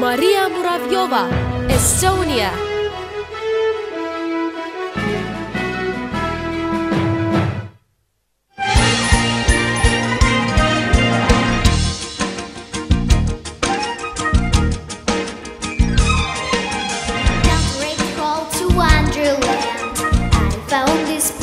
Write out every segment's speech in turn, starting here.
Maria Muravjova, Estonia. Found this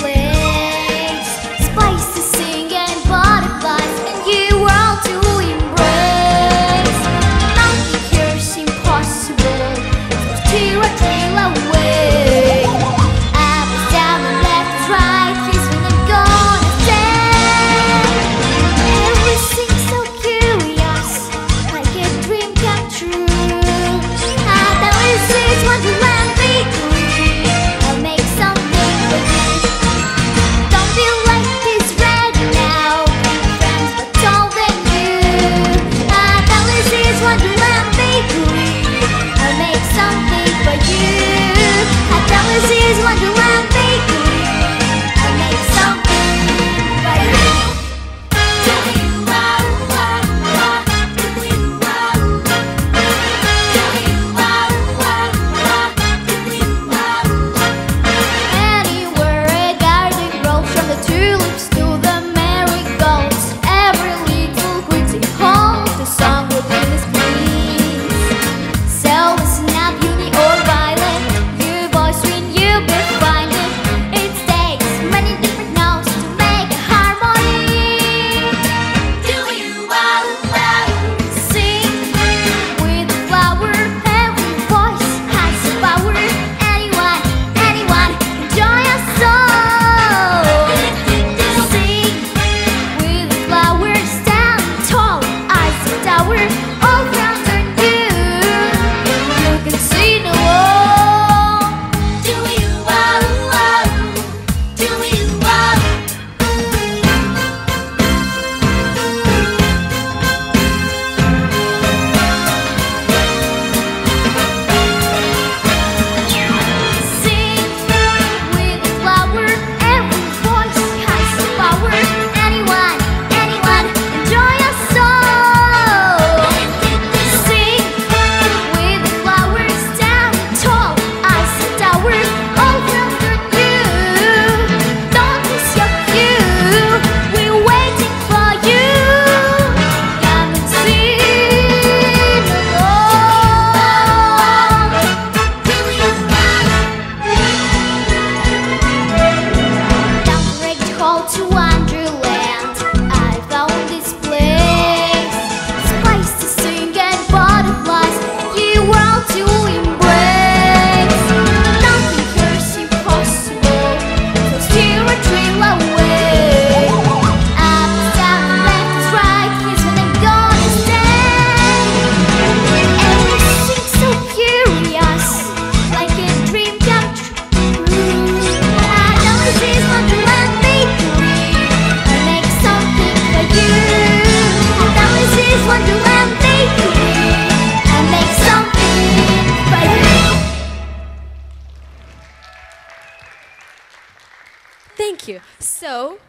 Thank you. So,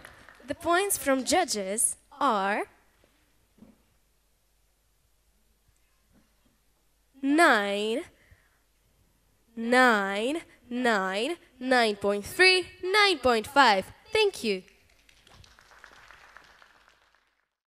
the points from judges are nine, nine, nine, nine point three, nine point five. Thank you.